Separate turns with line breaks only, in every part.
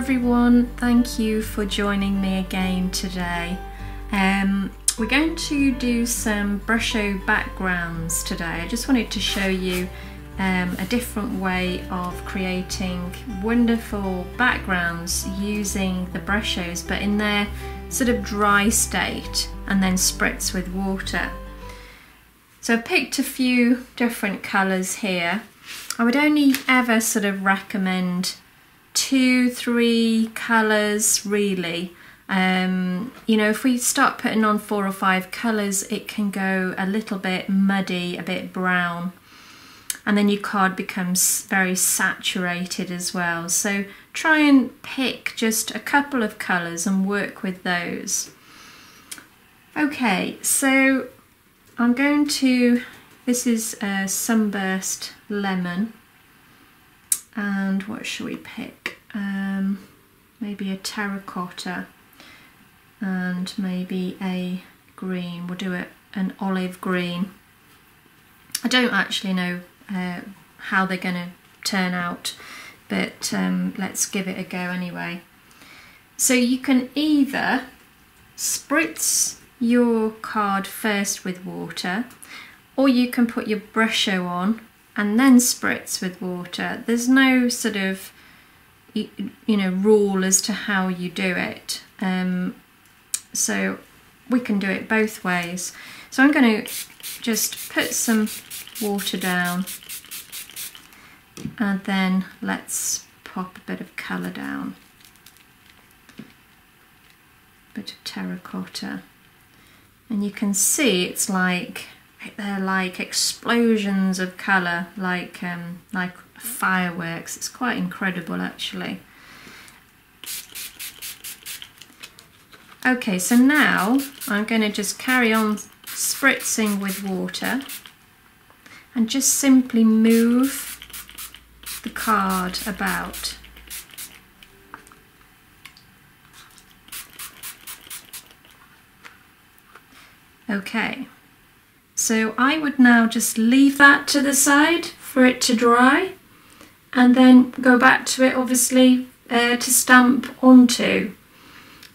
everyone, thank you for joining me again today. Um, we're going to do some Brusho backgrounds today. I just wanted to show you um, a different way of creating wonderful backgrounds using the Brushos but in their sort of dry state and then spritz with water. So I picked a few different colours here. I would only ever sort of recommend two, three colours really. Um, you know, if we start putting on four or five colours, it can go a little bit muddy, a bit brown. And then your card becomes very saturated as well. So try and pick just a couple of colours and work with those. Okay, so I'm going to, this is a Sunburst Lemon and what should we pick? Um, maybe a terracotta and maybe a green. We'll do it an olive green. I don't actually know uh, how they're going to turn out, but um, let's give it a go anyway. So you can either spritz your card first with water, or you can put your Brusho on and then spritz with water. There's no sort of you, know rule as to how you do it. Um, so we can do it both ways. So I'm going to just put some water down and then let's pop a bit of colour down. A Bit of terracotta. And you can see it's like they're like explosions of colour, like um, like fireworks. It's quite incredible actually. Okay, so now I'm going to just carry on spritzing with water and just simply move the card about. Okay. So I would now just leave that to the side for it to dry and then go back to it obviously uh, to stamp onto.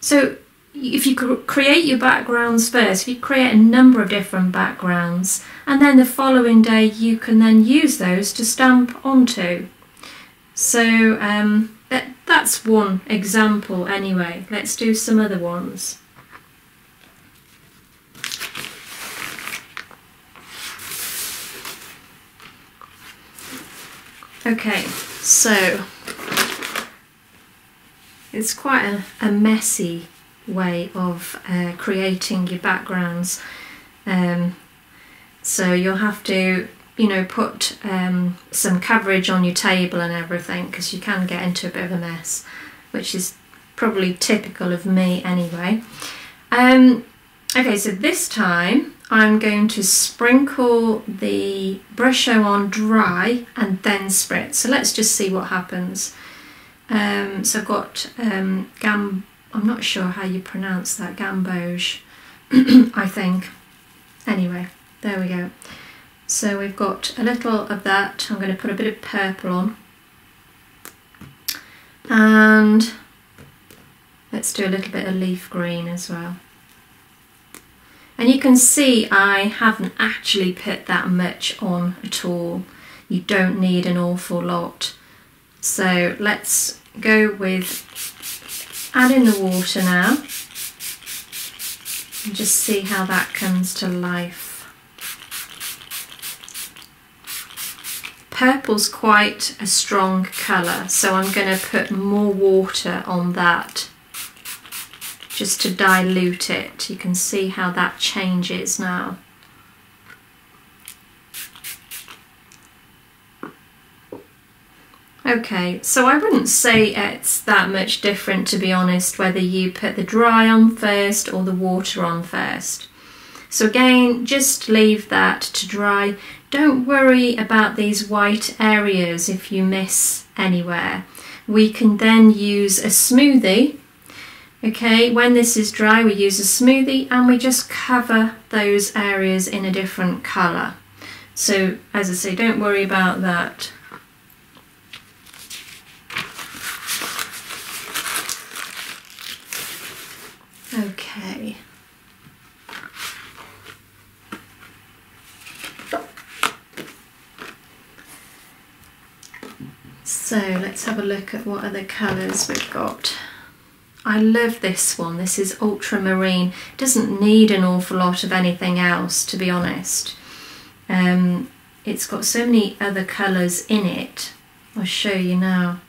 So if you create your backgrounds first, if you create a number of different backgrounds and then the following day you can then use those to stamp onto. So um, that, that's one example anyway. Let's do some other ones. Okay, so it's quite a, a messy way of uh, creating your backgrounds. Um, so you'll have to, you know, put um, some coverage on your table and everything because you can get into a bit of a mess, which is probably typical of me anyway. Um, okay, so this time I'm going to sprinkle the Brusho on dry and then spritz. So let's just see what happens. Um, so I've got um, gam, I'm not sure how you pronounce that, gamboge, I think. Anyway, there we go. So we've got a little of that. I'm going to put a bit of purple on. And let's do a little bit of leaf green as well. And you can see I haven't actually put that much on at all. You don't need an awful lot. So let's go with adding the water now and just see how that comes to life. Purple's quite a strong colour so I'm going to put more water on that just to dilute it. You can see how that changes now. Okay, so I wouldn't say it's that much different to be honest whether you put the dry on first or the water on first. So again, just leave that to dry. Don't worry about these white areas if you miss anywhere. We can then use a smoothie Okay, when this is dry we use a smoothie and we just cover those areas in a different colour. So as I say, don't worry about that. Okay. So let's have a look at what other colours we've got. I love this one. This is ultramarine. Doesn't need an awful lot of anything else, to be honest. Um, it's got so many other colours in it. I'll show you now.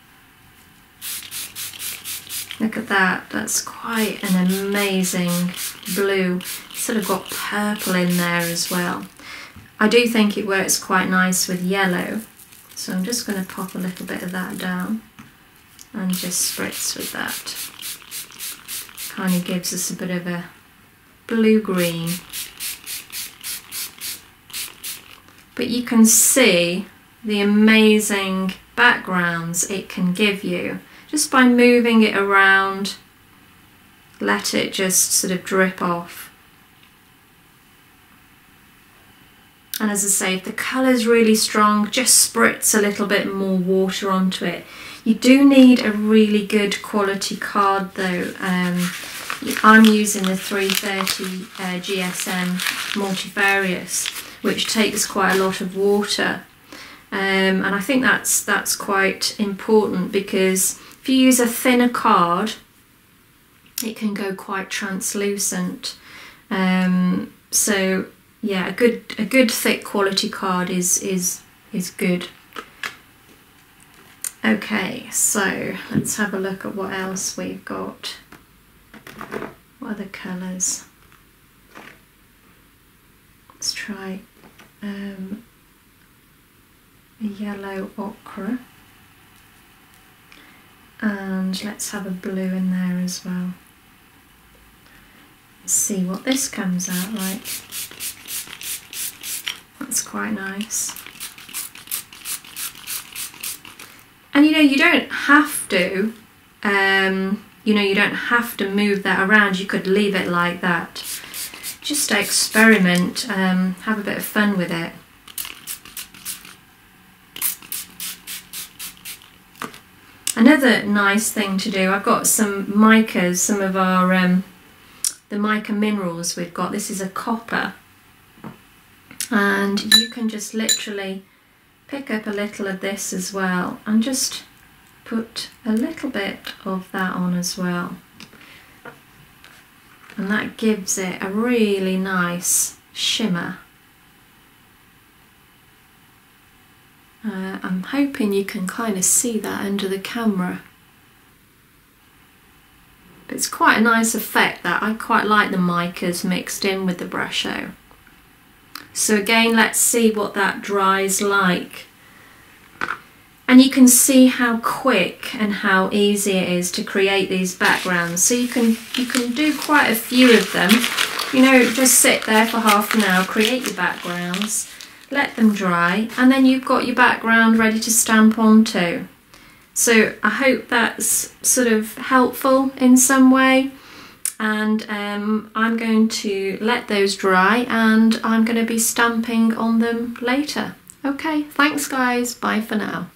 Look at that, that's quite an amazing blue. It's sort of got purple in there as well. I do think it works quite nice with yellow. So I'm just going to pop a little bit of that down and just spritz with that. Kind of gives us a bit of a blue-green. But you can see the amazing backgrounds it can give you. Just by moving it around let it just sort of drip off. And as I say if the colour's really strong just spritz a little bit more water onto it you do need a really good quality card though. Um, I'm using the 330 uh, GSM multifarious which takes quite a lot of water. Um, and I think that's that's quite important because if you use a thinner card it can go quite translucent. Um, so yeah a good a good thick quality card is is is good okay so let's have a look at what else we've got. What other colours? Let's try um, yellow ochre and let's have a blue in there as well. See what this comes out like. That's quite nice and you know you don't have to um, you know you don't have to move that around you could leave it like that just experiment um, have a bit of fun with it Another nice thing to do, I've got some micas, some of our, um, the mica minerals we've got. This is a copper. And you can just literally pick up a little of this as well and just put a little bit of that on as well. And that gives it a really nice shimmer. Uh, I'm hoping you can kind of see that under the camera. It's quite a nice effect that. I quite like the micas mixed in with the Brusho. So again, let's see what that dries like. And you can see how quick and how easy it is to create these backgrounds. So you can, you can do quite a few of them. You know, just sit there for half an hour, create your backgrounds let them dry and then you've got your background ready to stamp onto. So I hope that's sort of helpful in some way and um, I'm going to let those dry and I'm going to be stamping on them later. Okay, thanks guys, bye for now.